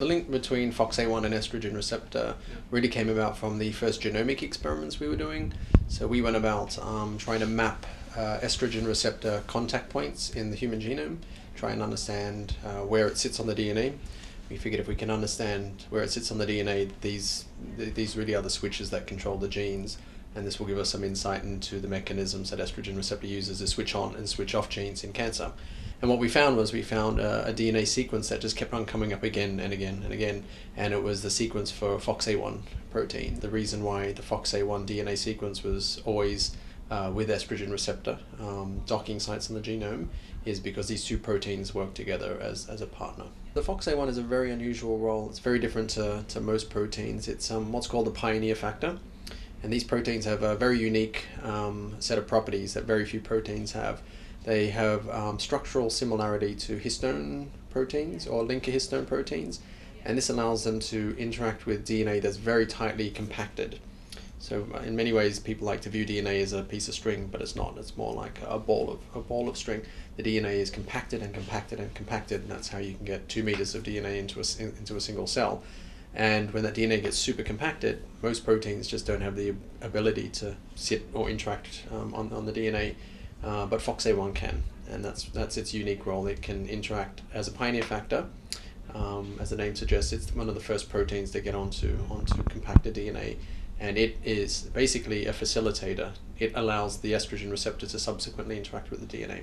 The link between FOXA1 and estrogen receptor really came about from the first genomic experiments we were doing. So we went about um, trying to map uh, estrogen receptor contact points in the human genome, try and understand uh, where it sits on the DNA. We figured if we can understand where it sits on the DNA, these th these really are the switches that control the genes, and this will give us some insight into the mechanisms that estrogen receptor uses to switch on and switch off genes in cancer. And what we found was we found a, a, DNA sequence that just kept on coming up again and again and again, and it was the sequence for FOXA1 protein. The reason why the FOXA1 DNA sequence was always uh, with estrogen receptor um, docking sites in the genome is because these two proteins work together as, as a partner. The FOXA1 is a very unusual role. It's very different to, to most proteins. It's um, what's called a pioneer factor. And these proteins have a very unique um, set of properties that very few proteins have. They have um, structural similarity to histone proteins or linker histone proteins, and this allows them to interact with DNA that's very tightly compacted. So uh, in many ways, people like to view DNA as a piece of string, but it's not. It's more like a ball of a ball of string. The DNA is compacted and compacted and compacted, and that's how you can get two meters of DNA into a into a single cell. And when that DNA gets super compacted, most proteins just don't have the ability to sit or interact um, on, on the DNA uh, but FOXA1 can, and that's that's its unique role. It can interact as a pioneer factor. Um, as the name suggests, it's one of the first proteins to get onto onto compacted DNA, and it is basically a facilitator. It allows the estrogen receptor to subsequently interact with the DNA.